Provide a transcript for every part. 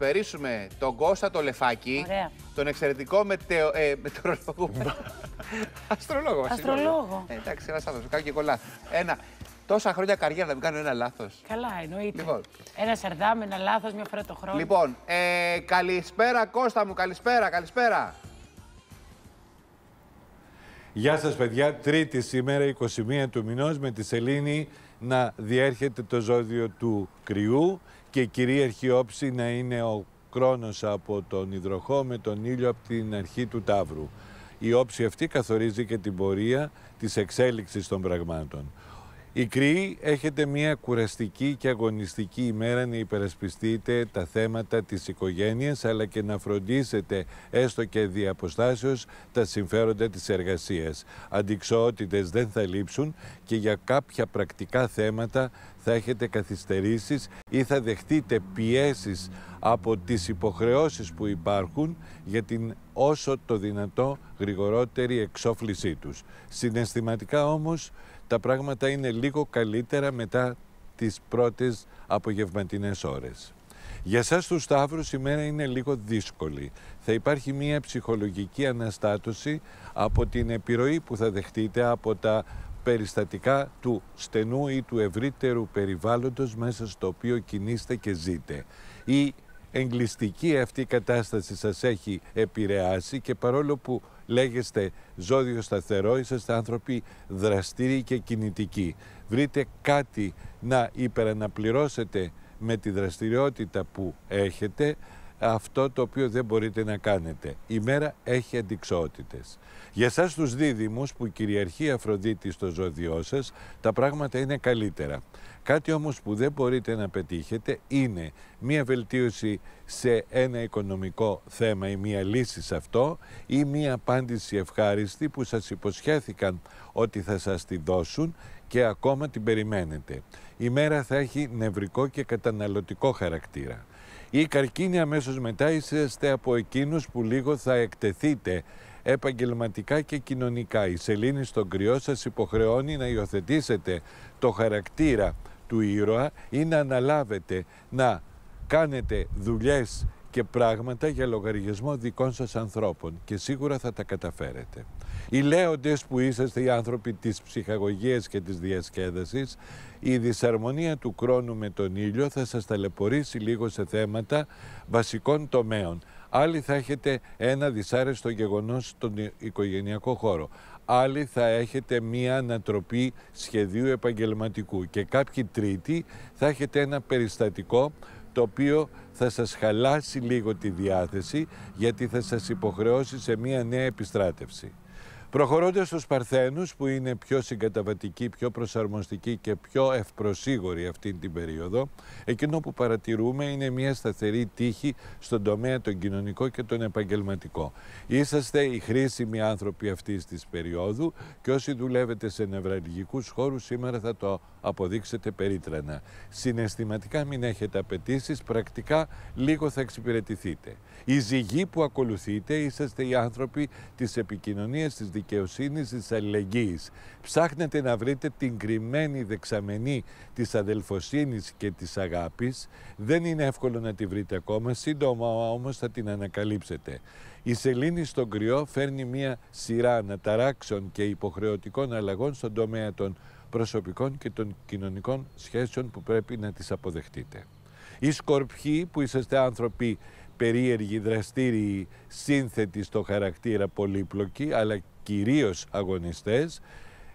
καλησπερίσουμε τον Κώστα το Λεφάκη, Ωραία. τον εξαιρετικό μετεω, ε, μετεωρολόγο. Αστρολόγο, βασικά. Αστρολόγο. Ε, εντάξει, ένας άνθρωπος, κάνει και κολλά. Ένα. Τόσα χρόνια καριέρα να μην κάνω ένα λάθος. Καλά, εννοείται. Λοιπόν. Ένα σαρδάμ, ένα λάθος, μια φορά το χρόνο. Λοιπόν, ε, καλησπέρα Κώστα μου, καλησπέρα, καλησπέρα. Γεια σας παιδιά, τρίτη σήμερα 21 του μηνός με τη Σελήνη να διέρχεται το ζώδιο του κρυού και η κυρίαρχη όψη να είναι ο κρόνος από τον υδροχό με τον ήλιο από την αρχή του Ταύρου. Η όψη αυτή καθορίζει και την πορεία της εξέλιξης των πραγμάτων. Η Κρυή έχετε μια κουραστική και αγωνιστική ημέρα να υπερασπιστείτε τα θέματα της οικογένειας αλλά και να φροντίσετε έστω και δι' αποστάσεως τα συμφέροντα της εργασίας. Αντικσοότητες δεν θα λείψουν και για κάποια πρακτικά θέματα θα έχετε καθυστερήσεις ή θα δεχτείτε πιέσεις από τις υποχρεώσεις που υπάρχουν για την όσο το δυνατό γρηγορότερη εξόφλησή τους. Συναισθηματικά όμως τα πράγματα είναι λίγο καλύτερα μετά τις πρώτες απογευματινές ώρες. Για σας τους Σταύρους η μέρα είναι λίγο δύσκολη. Θα υπάρχει μία ψυχολογική αναστάτωση από την επιρροή που θα δεχτείτε από τα περιστατικά του στενού ή του ευρύτερου περιβάλλοντος μέσα στο οποίο κινείστε και ζείτε. Η εγκλειστική αυτή κατάσταση σας έχει επηρεάσει και παρόλο που λέγεστε ζώδιο σταθερό, είσαστε άνθρωποι δραστήριοι και κινητικοί. Βρείτε κάτι να υπεραναπληρώσετε με τη δραστηριότητα που έχετε αυτό το οποίο δεν μπορείτε να κάνετε. Η μέρα έχει αντικσότητες. Για σας τους δίδυμους που κυριαρχεί η Αφροδίτη στο ζώδιό σας, τα πράγματα είναι καλύτερα. Κάτι όμως που δεν μπορείτε να πετύχετε είναι μία βελτίωση σε ένα οικονομικό θέμα ή μία λύση σε αυτό ή μία απάντηση ευχάριστη που σας υποσχέθηκαν ότι θα σας τη δώσουν και ακόμα την περιμένετε. Η μέρα θα έχει νευρικό και καταναλωτικό χαρακτήρα. Η καρκίνη αμέσως μετά είσαστε από εκείνους που λίγο θα εκτεθείτε επαγγελματικά και κοινωνικά. Η σελήνη στον κρυό σας υποχρεώνει να υιοθετήσετε το χαρακτήρα του ήρωα ή να αναλάβετε να κάνετε δουλειές και πράγματα για λογαριασμό δικών σας ανθρώπων και σίγουρα θα τα καταφέρετε. Οι λέοντες που είσαστε οι άνθρωποι της ψυχαγωγίας και της διασκέδασης, η δυσαρμονία του χρόνου με τον ήλιο θα σας ταλαιπωρήσει λίγο σε θέματα βασικών τομέων. Άλλοι θα έχετε ένα δυσάρεστο γεγονός στον οικογενειακό χώρο. Άλλοι θα έχετε μία ανατροπή σχεδίου επαγγελματικού και κάποιοι τρίτοι θα έχετε ένα περιστατικό το οποίο θα σας χαλάσει λίγο τη διάθεση γιατί θα σας υποχρεώσει σε μία νέα επιστράτευση. Προχωρώντας στους Παρθένους που είναι πιο συγκαταβατικοί, πιο προσαρμοστικοί και πιο ευπροσίγοροι αυτή την περίοδο, εκείνο που παρατηρούμε είναι μια σταθερή τύχη στον τομέα τον κοινωνικό και τον επαγγελματικό. Είσαστε οι χρήσιμοι άνθρωποι αυτής της περίοδου και όσοι δουλεύετε σε νευραλγικούς χώρους σήμερα θα το αποδείξετε περίτρανα. Συναισθηματικά μην έχετε απαιτήσεις, πρακτικά λίγο θα εξυπηρετηθείτε. Οι ζυγοί που ακολουθείτε είσαστε οι άνθρωποι της επικοινωνίας, της δικαιοσύνης, της αλληλεγγύης. Ψάχνετε να βρείτε την κρυμμένη δεξαμενή της αδελφοσύνης και της αγάπης. Δεν είναι εύκολο να τη βρείτε ακόμα, σύντομα όμως θα την ανακαλύψετε. Η σελήνη στον κρυό φέρνει μία σειρά αναταράξεων και υποχρεωτικών αλλαγών στον τομέα των προσωπικών και των κοινωνικών σχέσεων που πρέπει να τις αποδεχτείτε. Οι σκορπιοί που είσαστε άνθρωποι περίεργοι, δραστήριοι, σύνθετοι στο χαρακτήρα πολύπλοκοι, αλλά κυρίως αγωνιστές,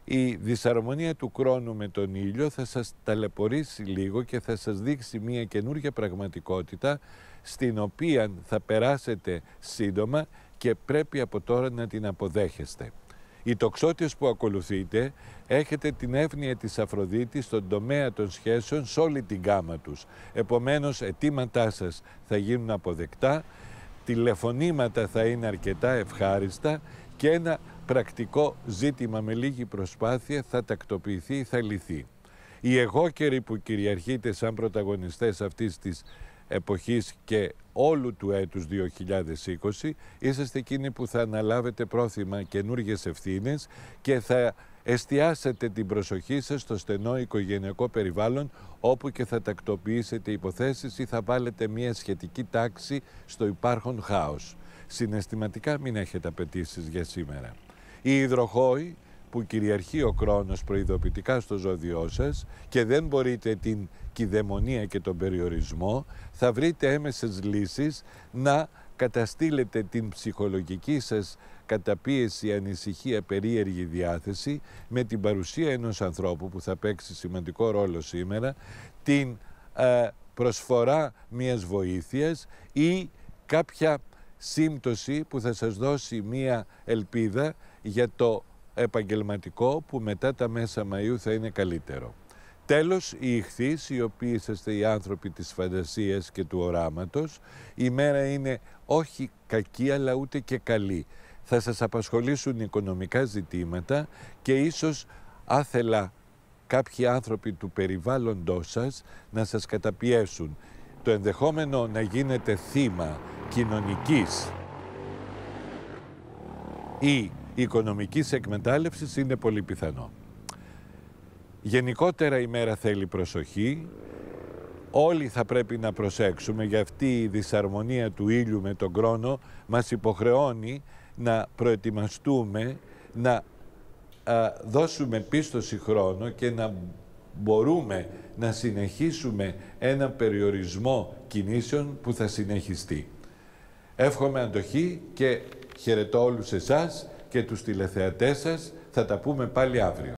η δυσαρμονία του χρόνου με τον ήλιο θα σας ταλαιπωρήσει λίγο και θα σας δείξει μια καινούργια πραγματικότητα στην οποία θα περάσετε σύντομα και πρέπει από τώρα να την αποδέχεστε. Οι τοξότες που ακολουθείτε έχετε την εύνοια της Αφροδίτης στον τομέα των σχέσεων σε όλη την γάμα τους. Επομένως, αιτήματά σας θα γίνουν αποδεκτά, τηλεφωνήματα θα είναι αρκετά ευχάριστα και ένα πρακτικό ζήτημα με λίγη προσπάθεια θα τακτοποιηθεί, θα λυθεί. Οι εγώκεροι που κυριαρχείτε σαν πρωταγωνιστές αυτής της εποχής και όλου του έτους 2020 είσαστε εκείνοι που θα αναλάβετε πρόθυμα καινούργιες ευθύνες και θα εστιάσετε την προσοχή σας στο στενό οικογενειακό περιβάλλον όπου και θα τακτοποιήσετε υποθέσεις ή θα βάλετε μια σχετική τάξη στο υπάρχον χάος. Συναισθηματικά μην έχετε απαιτήσεις για σήμερα. Η υδροχόη που κυριαρχεί ο χρόνος προειδοποιητικά στο ζώδιό σας και δεν μπορείτε την κυδαιμονία και τον περιορισμό, θα βρείτε έμεσες λύσεις να καταστήλετε την ψυχολογική σας καταπίεση, ανησυχία, περίεργη διάθεση με την παρουσία ενός ανθρώπου που θα παίξει σημαντικό ρόλο σήμερα, την ε, προσφορά μιας βοήθειας ή κάποια σύμπτωση που θα σας δώσει μια ελπίδα για το επαγγελματικό που μετά τα μέσα Μαΐου θα είναι καλύτερο. Τέλος, οι ηχθείς, οι οποίοι είσαστε οι άνθρωποι της φαντασίας και του οράματος, η μέρα είναι όχι κακή αλλά ούτε και καλή. Θα σας απασχολήσουν οικονομικά ζητήματα και ίσως άθελα κάποιοι άνθρωποι του περιβάλλοντός σας να σας καταπιέσουν. Το ενδεχόμενο να γίνετε θύμα κοινωνικής ή οικονομικής εκμετάλλευσης είναι πολύ πιθανό. Γενικότερα η μέρα θέλει προσοχή. Όλοι θα πρέπει να προσέξουμε για αυτή η δυσαρμονία του ήλιου με τον χρόνο μας υποχρεώνει να προετοιμαστούμε, να δώσουμε πίστοση χρόνο και να μπορούμε να συνεχίσουμε ένα περιορισμό κινήσεων που θα συνεχιστεί. Εύχομαι αντοχή και χαιρετώ όλους εσάς και τους τηλεθεατές σας. Θα τα πούμε πάλι αύριο.